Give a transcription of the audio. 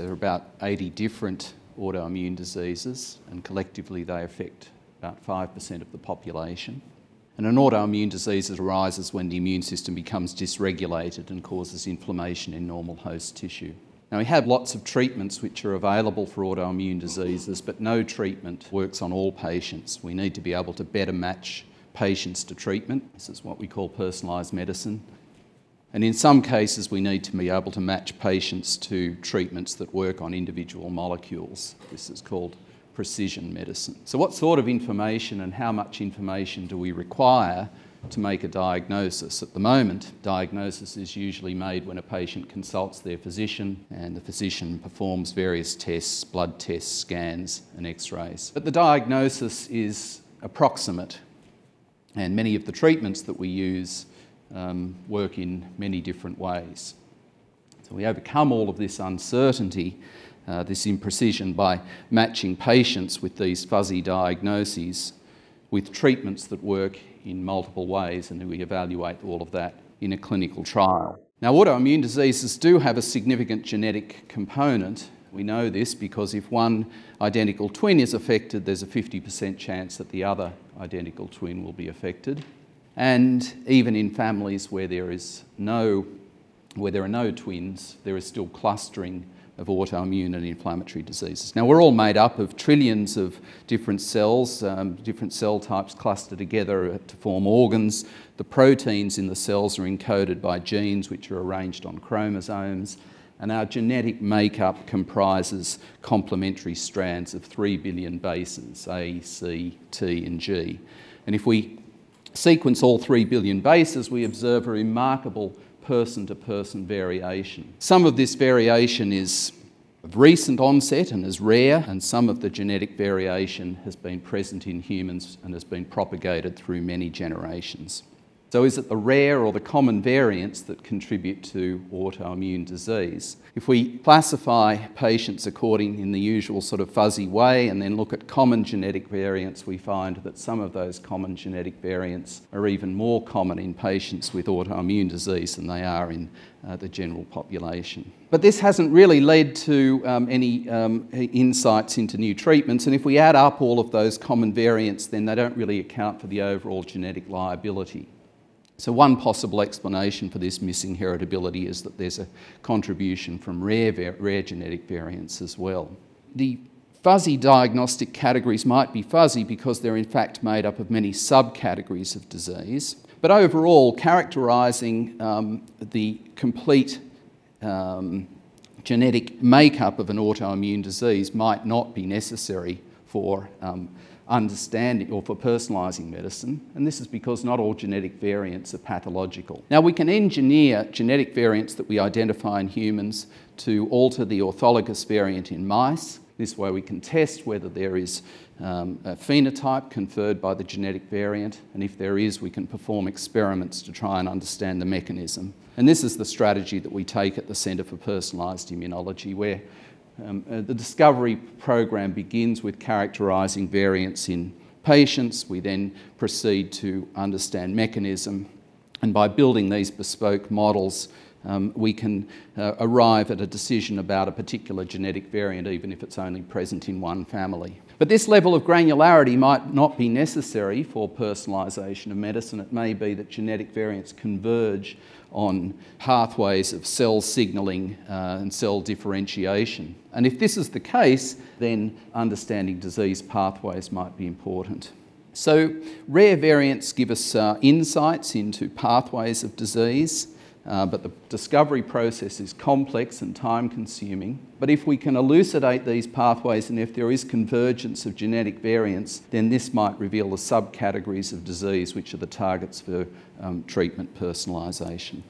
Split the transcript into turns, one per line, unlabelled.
There are about 80 different autoimmune diseases, and collectively they affect about 5% of the population. And an autoimmune disease arises when the immune system becomes dysregulated and causes inflammation in normal host tissue. Now, we have lots of treatments which are available for autoimmune diseases, but no treatment works on all patients. We need to be able to better match patients to treatment. This is what we call personalised medicine. And in some cases, we need to be able to match patients to treatments that work on individual molecules. This is called precision medicine. So, what sort of information and how much information do we require to make a diagnosis? At the moment, diagnosis is usually made when a patient consults their physician and the physician performs various tests, blood tests, scans, and x rays. But the diagnosis is approximate, and many of the treatments that we use um, work in many different ways. So we overcome all of this uncertainty, uh, this imprecision, by matching patients with these fuzzy diagnoses with treatments that work in multiple ways, and we evaluate all of that in a clinical trial. Now, autoimmune diseases do have a significant genetic component. We know this because if one identical twin is affected, there's a 50% chance that the other identical twin will be affected and even in families where there is no where there are no twins, there is still clustering of autoimmune and inflammatory diseases. Now, we're all made up of trillions of different cells, um, different cell types cluster together to form organs. The proteins in the cells are encoded by genes which are arranged on chromosomes. And our genetic makeup comprises complementary strands of 3 billion bases A, C, T, and G. And if we sequence all 3 billion bases, we observe a remarkable person to person variation. Some of this variation is of recent onset and is rare, and some of the genetic variation has been present in humans and has been propagated through many generations. So, is it the rare or the common variants that contribute to autoimmune disease? If we classify patients according in the usual sort of fuzzy way and then look at common genetic variants, we find that some of those common genetic variants are even more common in patients with autoimmune disease than they are in uh, the general population. But this hasn't really led to um, any um, insights into new treatments, and if we add up all of those common variants, then they don't really account for the overall genetic liability. So, one possible explanation for this missing heritability is that there's a contribution from rare, rare genetic variants as well. The fuzzy diagnostic categories might be fuzzy because they're in fact made up of many subcategories of disease, but overall, characterising um, the complete um, genetic makeup of an autoimmune disease might not be necessary for um, understanding or for personalising medicine, and this is because not all genetic variants are pathological. Now, we can engineer genetic variants that we identify in humans to alter the orthologous variant in mice. This way, we can test whether there is um, a phenotype conferred by the genetic variant, and if there is, we can perform experiments to try and understand the mechanism. And this is the strategy that we take at the Centre for Personalised Immunology, where um, uh, the discovery program begins with characterising variants in patients. We then proceed to understand mechanism, and by building these bespoke models, um, we can uh, arrive at a decision about a particular genetic variant, even if it's only present in one family. But this level of granularity might not be necessary for personalisation of medicine. It may be that genetic variants converge on pathways of cell signalling uh, and cell differentiation. And if this is the case, then understanding disease pathways might be important. So, rare variants give us uh, insights into pathways of disease. Uh, but the discovery process is complex and time consuming. But if we can elucidate these pathways and if there is convergence of genetic variants, then this might reveal the subcategories of disease which are the targets for um, treatment personalisation.